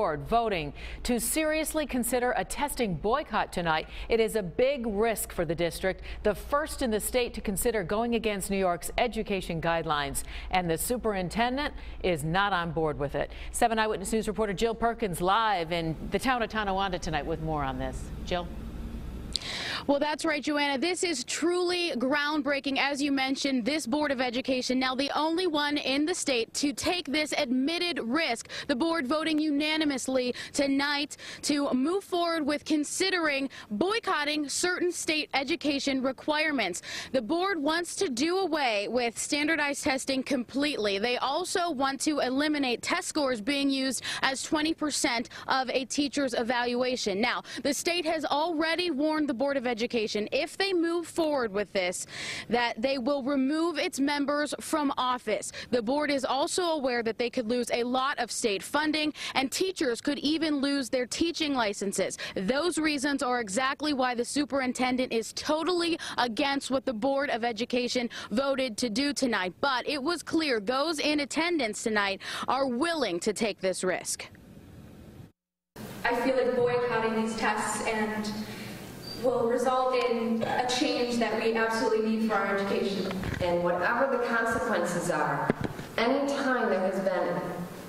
board voting to seriously consider a testing boycott tonight. It is a big risk for the district, the first in the state to consider going against New York's education guidelines. And the superintendent is not on board with it. 7 Eyewitness News reporter Jill Perkins live in the town of Tonawanda tonight with more on this. Jill? Well, that's right, Joanna. This is truly groundbreaking. As you mentioned, this Board of Education, now the only one in the state to take this admitted risk. The board voting unanimously tonight to move forward with considering boycotting certain state education requirements. The board wants to do away with standardized testing completely. They also want to eliminate test scores being used as 20% of a teacher's evaluation. Now, the state has already warned the Board of Education, if they move forward with this, that they will remove its members from office. The board is also aware that they could lose a lot of state funding, and teachers could even lose their teaching licenses. Those reasons are exactly why the superintendent is totally against what the Board of Education voted to do tonight. But it was clear those in attendance tonight are willing to take this risk. I feel like boycotting these tests and result in a change that we absolutely need for our education. And whatever the consequences are, any time there has been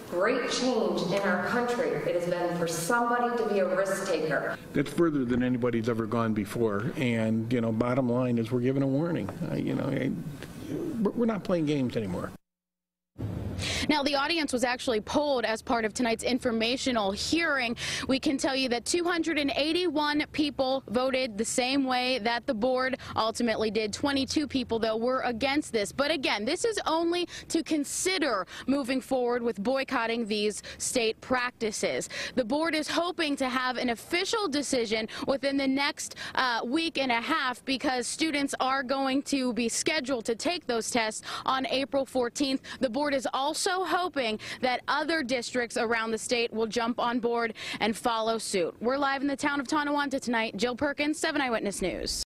great change in our country, it has been for somebody to be a risk taker. That's further than anybody's ever gone before. And, you know, bottom line is we're given a warning. Uh, you know, I- we're not playing games anymore. Now, the audience was actually polled as part of tonight's informational hearing. We can tell you that 281 people voted the same way that the board ultimately did. 22 people, though, were against this. But again, this is only to consider moving forward with boycotting these state practices. The board is hoping to have an official decision within the next uh, week and a half because students are going to be scheduled to take those tests on April 14th. The board is also hoping that other districts around the state will jump on board and follow suit. We're live in the town of Tonawanda tonight. Jill Perkins, 7 Eyewitness News.